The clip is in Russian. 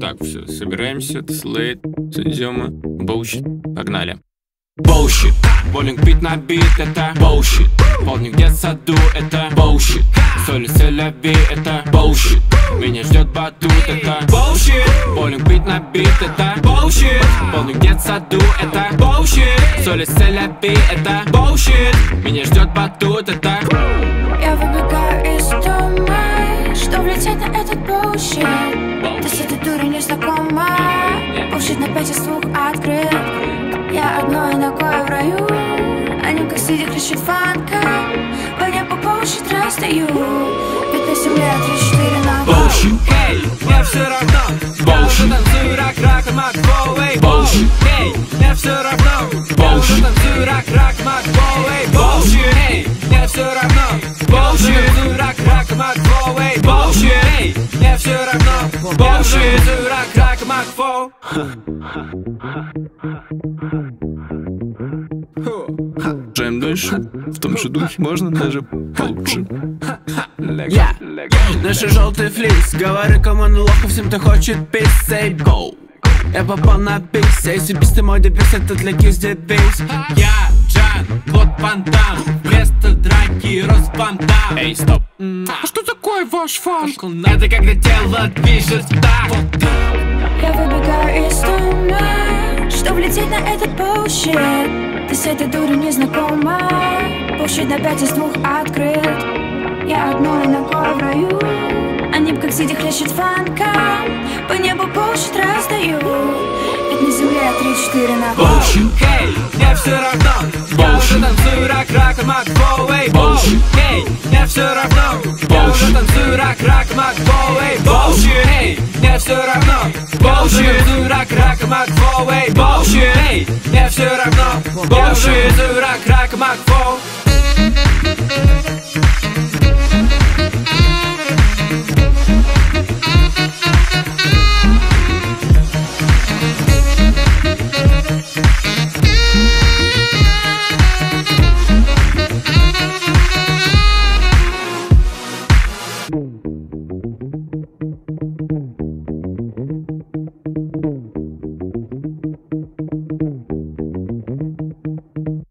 Так, все, собираемся, слейт, Сензема, Боущит, погнали. Боущит, боллинг бит на бит, это боущит Полдник где саду, это боущит Соли селяви, это боущит Меня ждет батут, это боущит Боллинг бит на бит, это боущит Полдник где саду, это боущит Соли селяви, это боущит Меня ждет батут, это этот bullshit. Ты с этой дурой не знакома. Bullshit на пять из двух открыт. Я одной ногой в раю. Они как сидя кричит фанка. По небу bullshit раздаю Ведь на земле три-четыре на Bullshit. Эй, мне все равно. Я уже танцую рак, рак, мак, эй, Bullshit. Эй, мне все равно. Bullshit. Все равно. Bullshit. танцую рак, рак, мак, Джем дальше, в том же духе можно даже получше. Я. Наши желтый флис. Говорю, кому лоху всем, кто хочет писать Go. Я попал на бис Если бис ты мой девиз, это для кис девиз Я Джан, вот фонтан. Вместо драки Роспантан Эй, стоп. А такое ваш фанк? Это когда тело движется так Я выбегаю из дома Что влететь на этот bullshit. Ты с этой дурой не знакома. Bullshit на пять из двух открыт. Я одной ногой в раю. А небо как сидя хлещет фанка. По небу bullshit раздаю Ведь на земле три-четыре на Bullshit. Эй, мне все равно. Я уже танцую рак, рак, мак, эй, Bullshit. Эй, мне все равно уже Bullshit. танцую рак, рак, мак, эй, Bullshit. Эй, мне все равно Bullshit. танцую рак, рак, мак, эй, Bullshit. Эй, мне все равно уже танцую рак, рак, мак,